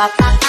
patak